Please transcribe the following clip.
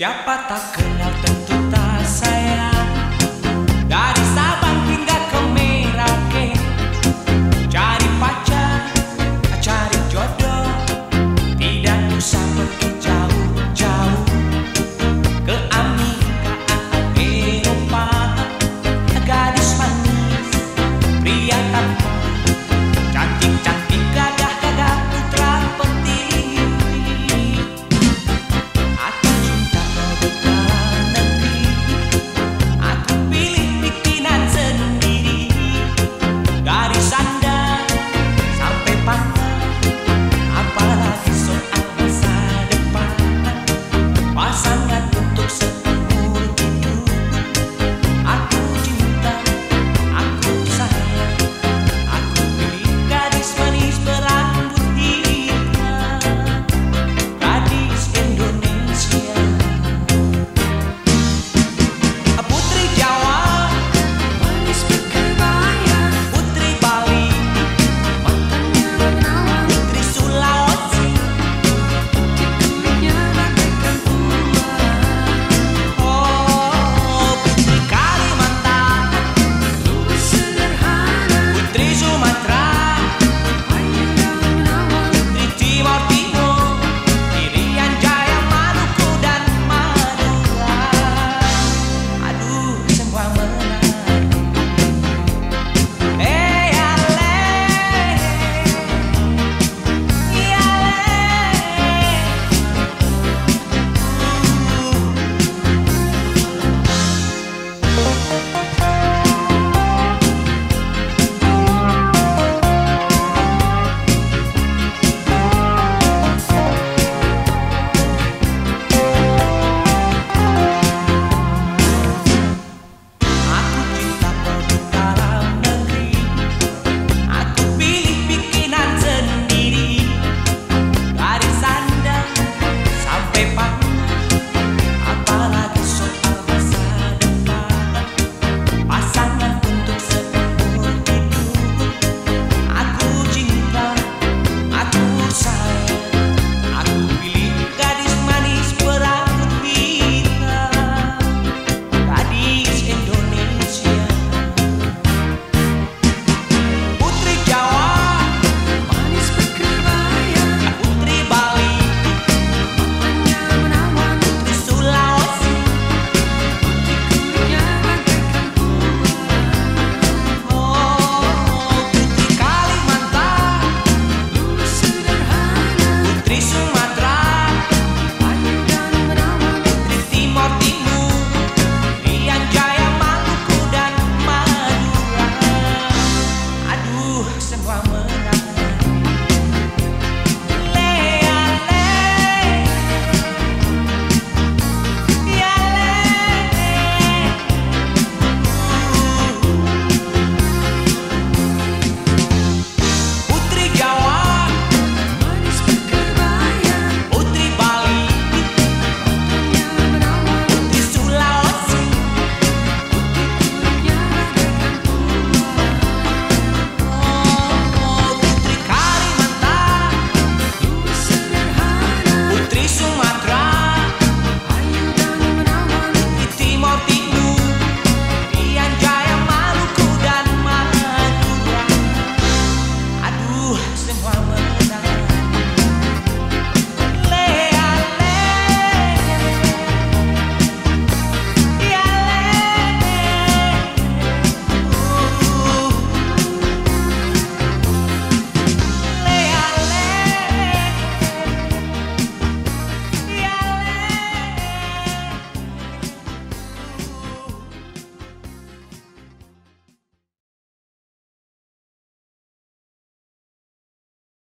Siapa tak kenal tentu tak saya dari